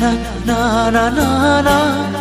na na na na na